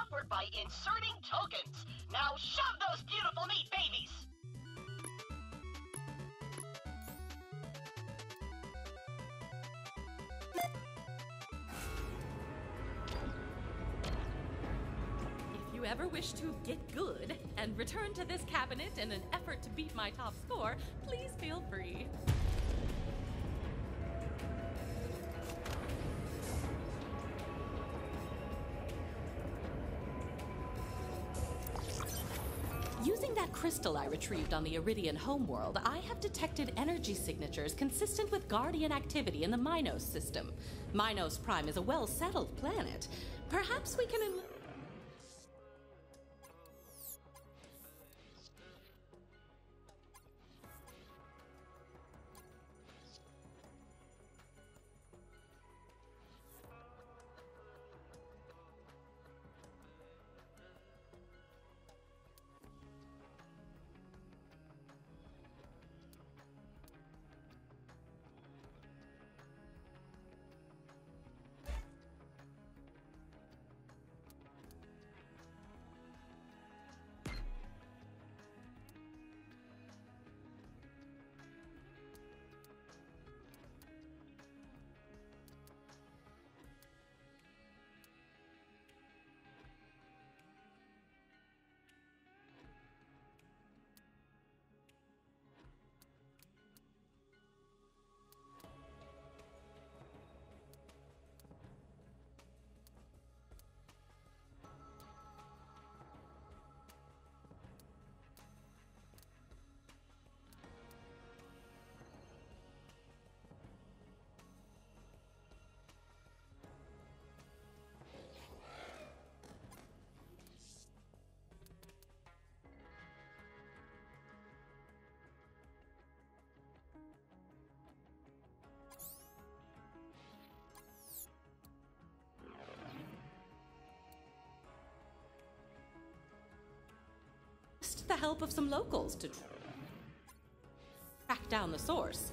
upward by inserting tokens. Now shove those beautiful meat babies! If you ever wish to get good and return to this cabinet in an effort to beat my top score, please feel free. Crystal I retrieved on the Eridian homeworld, I have detected energy signatures consistent with Guardian activity in the Minos system. Minos Prime is a well settled planet. Perhaps we can. The help of some locals to track down the source.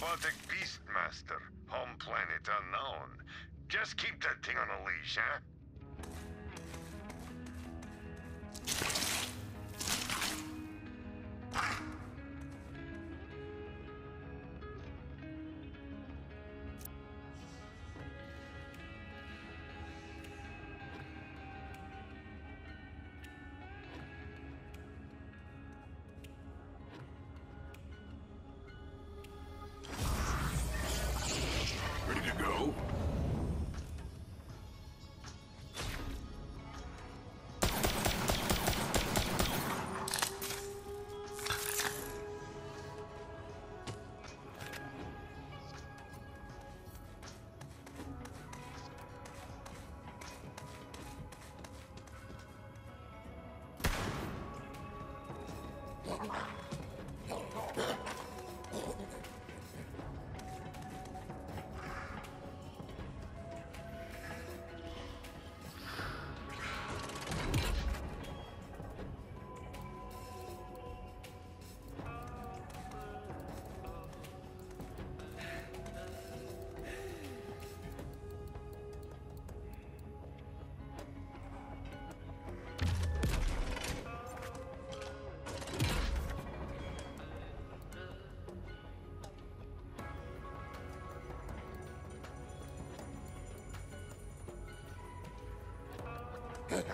Robotic beastmaster. Home planet unknown. Just keep that thing on a leash, huh? Ready Good.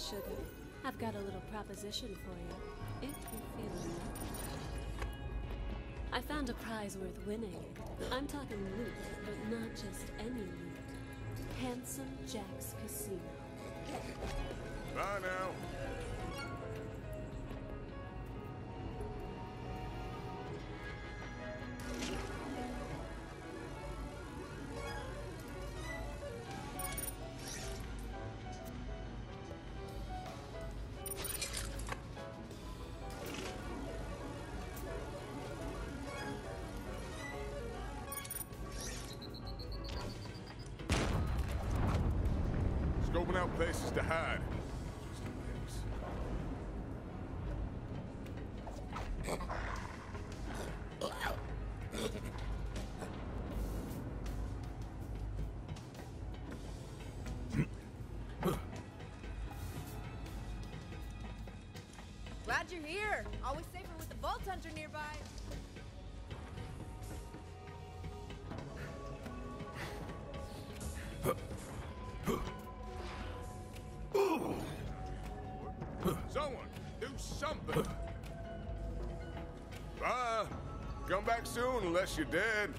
Sugar. I've got a little proposition for you, if you're feeling it. I found a prize worth winning. I'm talking loot, but not just any loot. Handsome Jack's Casino. Bye now. Scoping out places to hide. Glad you're here. Always safer with the Vault Hunter nearby. Soon unless you're dead.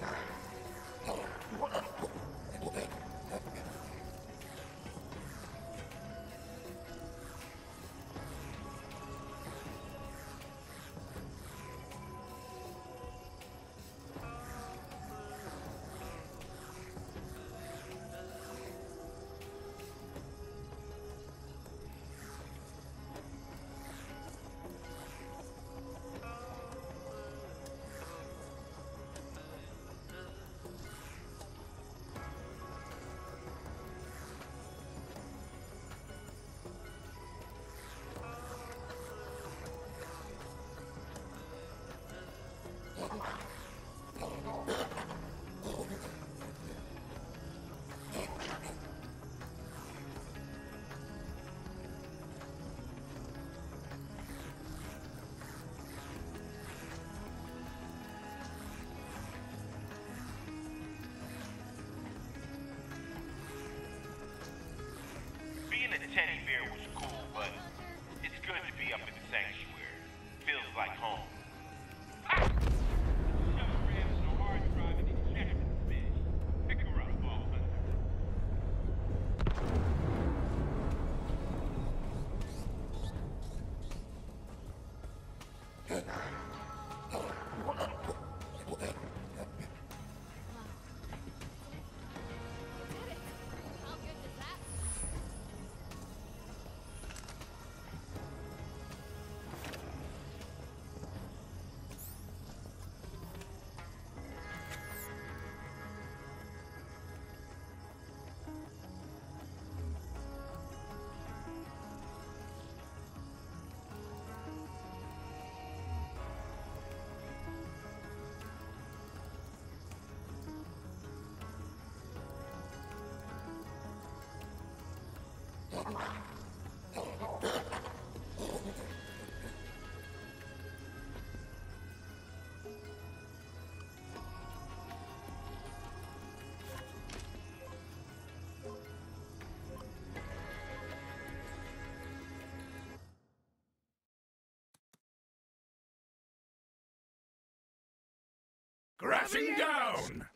Canada. Crashing down!